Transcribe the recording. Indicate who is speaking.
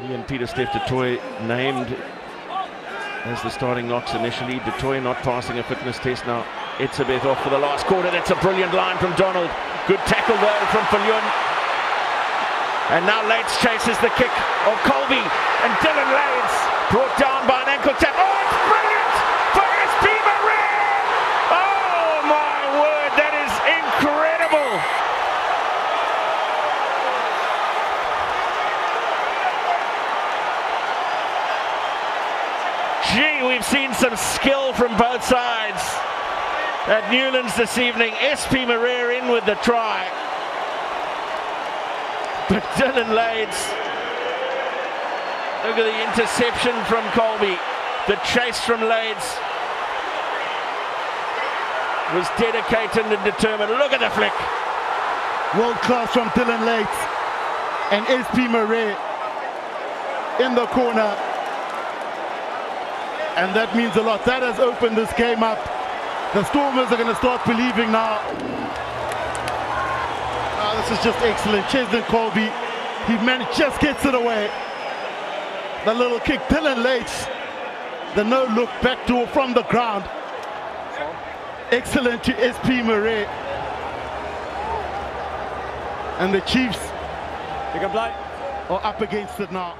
Speaker 1: Ian Pieter-Steph du Toit named as the starting locks initially. Du Toit not passing a fitness test now. Etzebeth off for the last quarter. That's a brilliant line from Donald. Good tackle there from Viljoen. And now Leyds chases the kick of Kolbe. And Dillyn Leyds brought down by an ankle tap. Oh, it's brilliant for SP Marais! Oh my word, that is incredible! Gee, we've seen some skill from both sides at Newlands this evening. SP Marais in with the try. But Dillyn Leyds, look at the interception from Kolbe. The chase from Leyds was dedicated and determined. Look at the flick.
Speaker 2: World class from Dillyn Leyds and SP Marais in the corner. And that means a lot. That has opened this game up. The Stormers are going to start believing now. Oh, this is just excellent. Cheslin Kolbe, he managed, just gets it away. The little kick, Dillyn Leyds, the no-look backdoor from the ground. Excellent to SP Marais. And the Chiefs
Speaker 3: they can play.
Speaker 2: are up against it now.